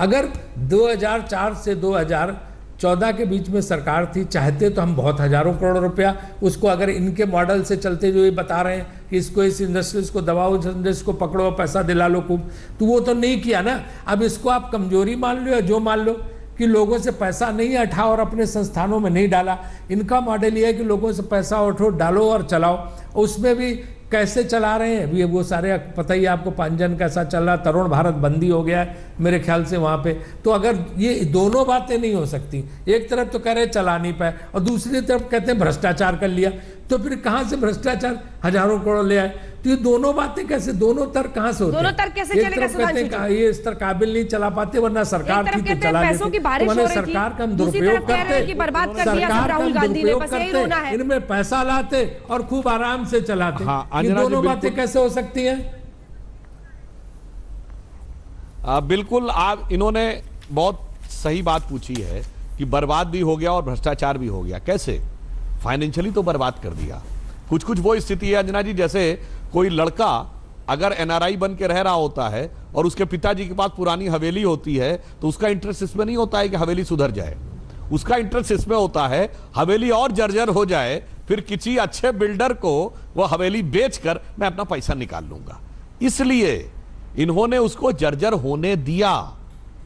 अगर 2004 से 2014 के बीच में सरकार थी, चाहते तो हम बहुत हज़ारों करोड़ रुपया उसको अगर इनके मॉडल से चलते जो ये बता रहे हैं कि इसको, इस इंडस्ट्रीज़ को दबाओ, इस इंडस्ट्रीज़ को पकड़ो, पैसा दिला लो खूब तो वो तो नहीं किया ना। अब इसको आप कमज़ोरी मान लो या जो मान लो कि लोगों से पैसा नहीं हटा और अपने संस्थानों में नहीं डाला, इनका मॉडल ये है कि लोगों से पैसा उठो, डालो और चलाओ। उसमें भी कैसे चला रहे हैं? अभी वो सारे, पता ही आपको, पांजन कैसा चल रहा, तरुण भारत बंदी हो गया है मेरे ख्याल से वहाँ पे। तो अगर ये दोनों बातें नहीं हो सकती, एक तरफ़ तो कह रहे चला नहीं पाए, और दूसरी तरफ़ कहते हैं भ्रष्टाचार कर लिया। तो फिर कहाँ से भ्रष्टाचार? हज़ारों करोड़ ले आए। तो ये दोनों बातें कैसे दोनों तर्क कहाँ से होते दोनों तर्क कैसे एक चलेगा तरफ़ कहते हैं ये इस तरह काबिल नहीं चला पाते वरना सरकार एक तरफ़ थी तो चला पैसों लेती। की बारिश तो हो मैंने सरकार का हम दुरुपयोग तरफ़ कह रहे हैं कि करते बर्बाद कर दिया सब सरकार का हम दुरुपयोग करते, इनमें पैसा लाते और खूब आराम से चलाते। हाँ, ये दोनों बातें कैसे हो सकती है? आ, बिल्कुल आप इन्होंने बहुत सही बात पूछी है कि बर्बाद भी हो गया और भ्रष्टाचार भी हो गया। कैसे? फाइनेंशियली तो बर्बाद कर दिया। कुछ कुछ वो स्थिति है अंजना जी, जैसे कोई लड़का अगर एनआरआई बन के रह रहा होता है और उसके पिताजी के पास पुरानी हवेली होती है तो उसका इंटरेस्ट इसमें नहीं होता है कि हवेली सुधर जाए। उसका इंटरेस्ट इसमें होता है, हवेली और जर्जर हो जाए, फिर किसी अच्छे बिल्डर को वो हवेली बेचकर मैं अपना पैसा निकाल लूँगा। इसलिए इन्होंने उसको जर्जर होने दिया।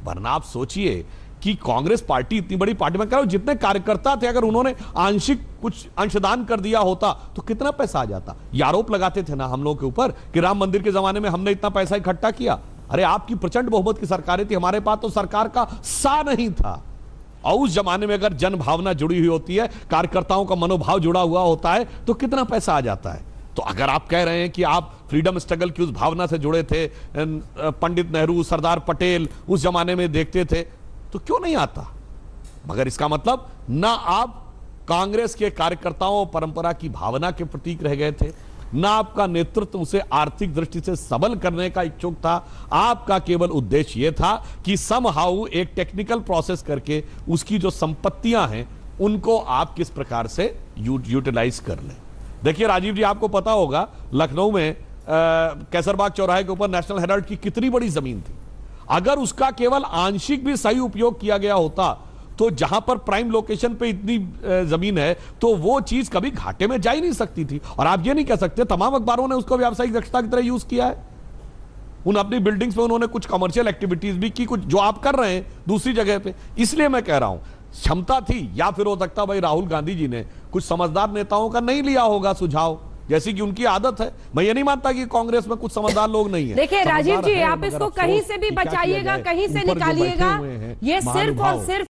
वरना आप सोचिए कि कांग्रेस पार्टी इतनी बड़ी पार्टी में करो जितने कार्यकर्ता थे, अगर उन्होंने आंशिक कुछ अंशदान कर दिया होता तो कितना पैसा आ जाता? आरोप लगाते थे ना हम लोग के ऊपर कि राम मंदिर के जमाने में हमने इतना पैसा इकट्ठा किया। अरे, आपकी प्रचंड बहुमत की सरकारें थी, हमारे पास तो सरकार का सा नहीं था। और उस जमाने में अगर जन भावना जुड़ी हुई होती है, कार्यकर्ताओं का मनोभाव जुड़ा हुआ होता है तो कितना पैसा आ जाता है? तो अगर आप कह रहे हैं कि आप फ्रीडम स्ट्रगल की उस भावना से जुड़े थे पंडित नेहरू, सरदार पटेल, उस जमाने में देखते थे तो क्यों नहीं आता? मगर इसका मतलब ना आप कांग्रेस के कार्यकर्ताओं और परंपरा की भावना के प्रतीक रह गए थे, ना आपका नेतृत्व उसे आर्थिक दृष्टि से सबल करने का इच्छुक था। आपका केवल उद्देश्य यह था कि समहाउ एक टेक्निकल प्रोसेस करके उसकी जो संपत्तियाँ हैं, उनको आप किस प्रकार से यूटिलाइज कर लें। देखिए राजीव जी, आपको पता होगा, लखनऊ में कैसरबाग चौराहे के ऊपर नेशनल हेराल्ड की कितनी बड़ी ज़मीन थी। अगर उसका केवल आंशिक भी सही उपयोग किया गया होता तो जहाँ पर प्राइम लोकेशन पे इतनी ज़मीन है तो वो चीज़ कभी घाटे में जा ही नहीं सकती थी। और आप ये नहीं कह सकते, तमाम अखबारों ने उसको व्यावसायिक दक्षता की तरह यूज़ किया है। उन अपनी बिल्डिंग्स में उन्होंने कुछ कमर्शियल एक्टिविटीज़ भी की, कुछ जो आप कर रहे हैं दूसरी जगह पे। इसलिए मैं कह रहा हूँ, क्षमता थी या फिर हो सकता भाई राहुल गांधी जी ने, कुछ समझदार नेताओं का नहीं लिया होगा सुझाव। जैसी कि उनकी आदत है। मैं ये नहीं मानता कि कांग्रेस में कुछ समझदार लोग नहीं है। देखिए राजीव जी आप इसको कहीं से भी बचाइएगा कहीं से निकालिएगा ये सिर्फ़ और सिर्फ़